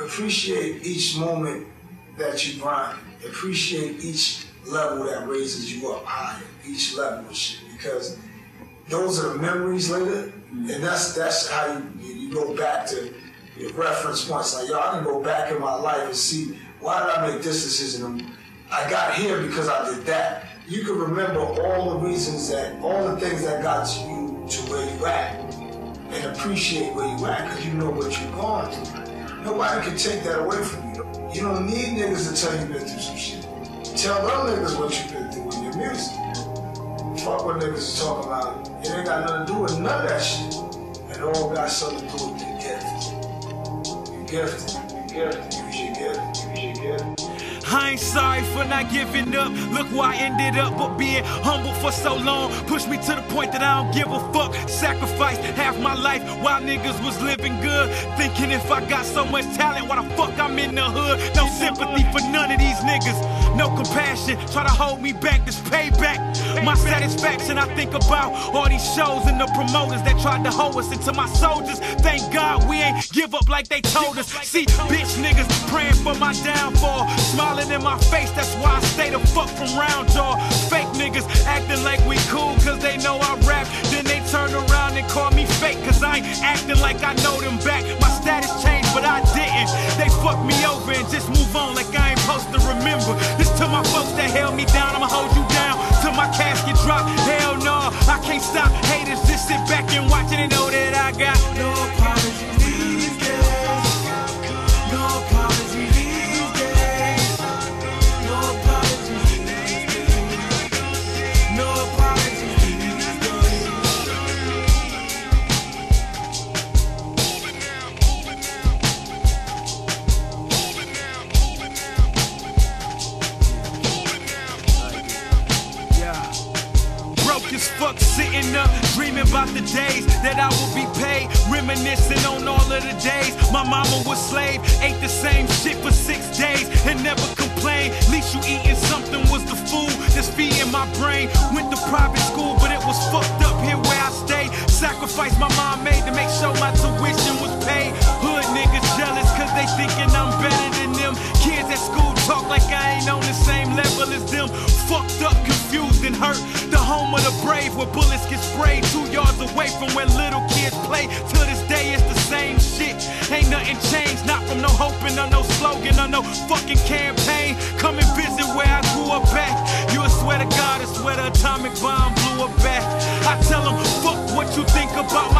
Appreciate each moment that you grind. Appreciate each level that raises you up higher. Each level of shit. Because those are the memories later. Mm-hmm. And that's that's how you, you go back to your reference points. Like, y'all can go back in my life and see why did I make this decision? I got here because I did that. You can remember all the reasons that, all the things that got you to where you at and appreciate where you at because you know what you're going through. Nobody can take that away from you. You don't need niggas to tell you been through some shit. Tell them niggas what you've been through in your music. Fuck what niggas is talking about. It ain't got nothing to do with none of that shit. It all got something to do with your gift. You gifted. You gifted. Use your gift. Use your gift. Ain't sorry for not giving up. Look where I ended up, but being humble for so long pushed me to the point that I don't give a fuck. Sacrificed half my life while niggas was living good. Thinking if I got so much talent, why the fuck I'm in the hood? No sympathy for none of these niggas. No compassion, try to hold me back, this payback. My satisfaction, I think about all these shows and the promoters that tried to hold us into my soldiers. Thank God we ain't give up like they told us. See, bitch niggas praying for my downfall. Smiling in my face, that's why I stay the fuck from round y'all. Fake niggas acting like we cool cause they know I rap. Then they turn around and call me fake cause I ain't acting like I know them back. As fuck, sitting up, dreaming about the days that I will be paid. Reminiscing on all of the days my mama was slave, ate the same shit for six days and never complained. Least you eating something was the food that's feeding my brain. Went to private school, but it was fucked up here fucking campaign. Come and visit where I grew up at. You swear to God, I swear the atomic bomb blew up back. I tell them, fuck what you think about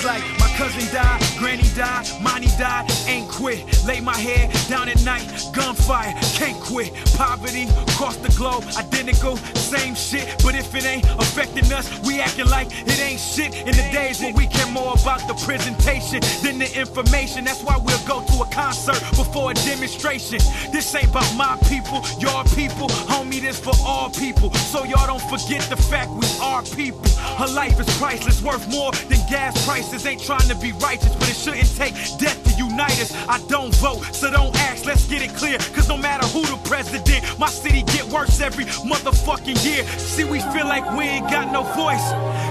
it's like my cousin died, granny died, mommy died, ain't quit. Lay my head down at night, gunfire, can't quit. Poverty across the globe, identical, same shit. But if it ain't affecting us, we acting like it ain't shit. In the days when we care more about the presentation than the information, that's why we'll go to a concert before a demonstration. This ain't about my people, your people, homie. This for all people. So y'all don't forget the fact we are people. Her life is priceless, worth more than gas prices. Ain't trying to be righteous, but it shouldn't take death to unite us. I don't vote, so don't ask. Let's get it clear. Cause no matter who the president, my city get worse every motherfucking year. See, we feel like we ain't got no voice.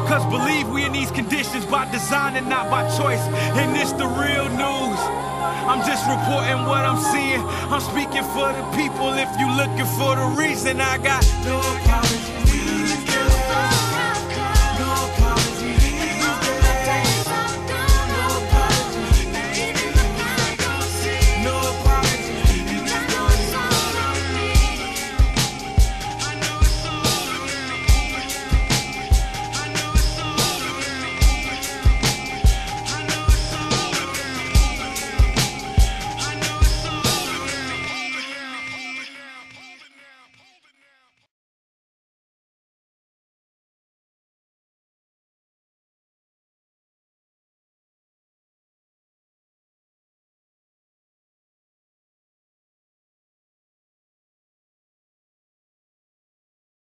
Cause believe we in these conditions by design and not by choice. And this the real news. I'm just reporting what I'm seeing. I'm speaking for the people. If you looking for the reason, I got no apologies.